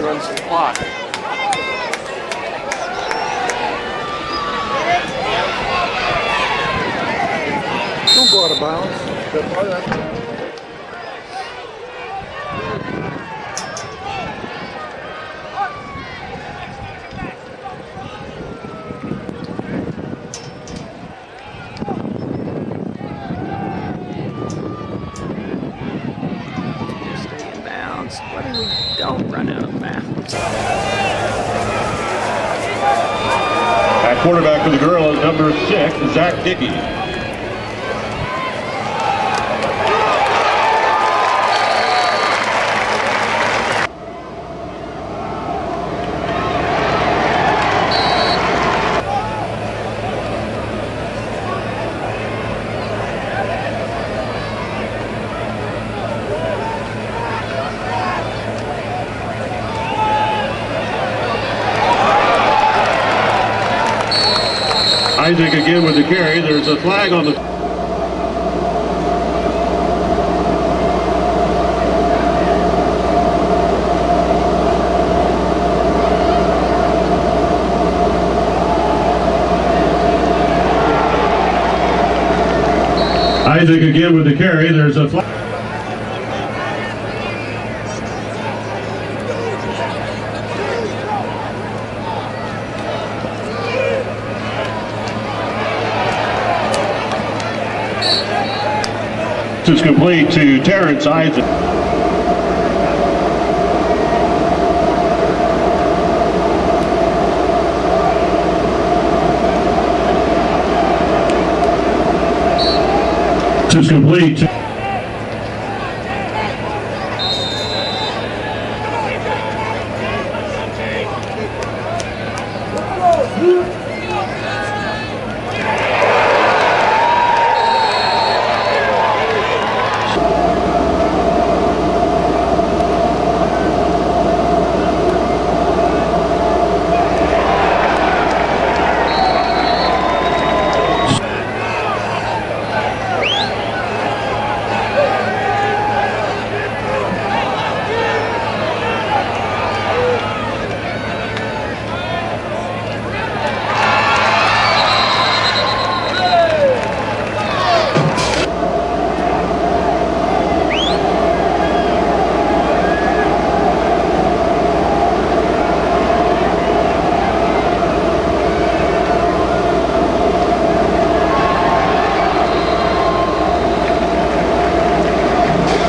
runs the clock. Don't go out of bounds. Stay in bounds. What do we don't run out of bounds? At quarterback for the girls, number six, Zach Dickey. Isaac again with the carry. There's a flag on the. Isaac again with the carry. There's a flag. This is complete to Terrance Isaac. This is complete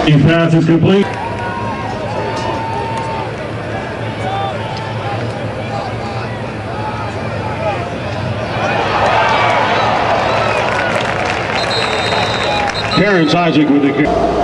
to pass is complete. Terrance Isaac with the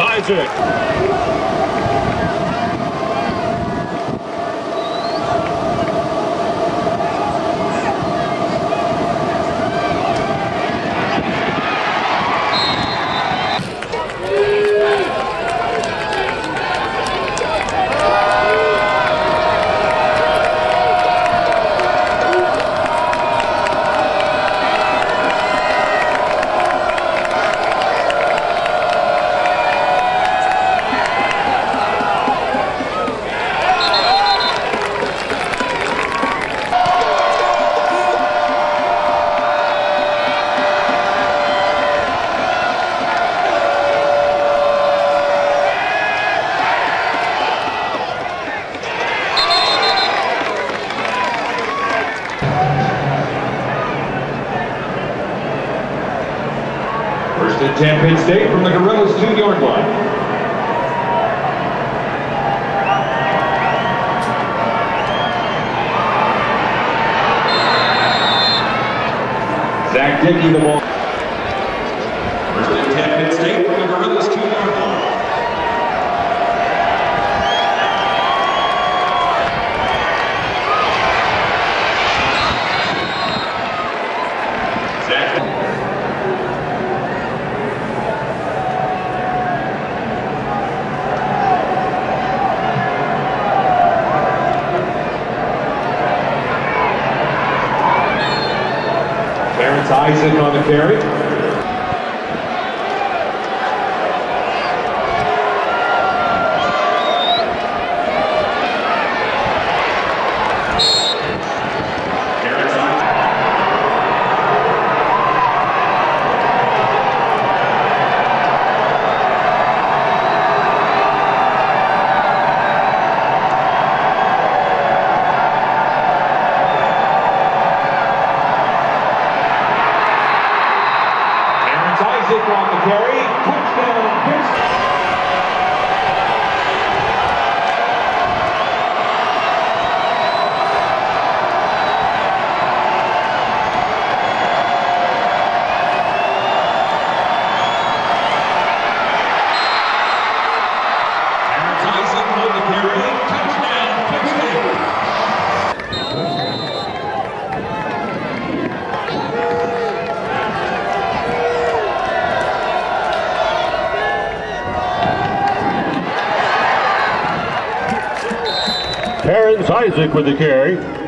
carry. First and 10 Penn State from the Gorillas two-yard line. Zach Dickey the ball. First and 10 Penn State from the Gorillas two-yard line. Terrance Isaac on the carry. Terrance Isaac. Terrance Isaac on the carry. Touchdown, Pittsburgh. Terrance Isaac on the carry. Touchdown, Pittsburgh. Terrance Isaac with the carry.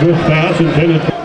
This pass intended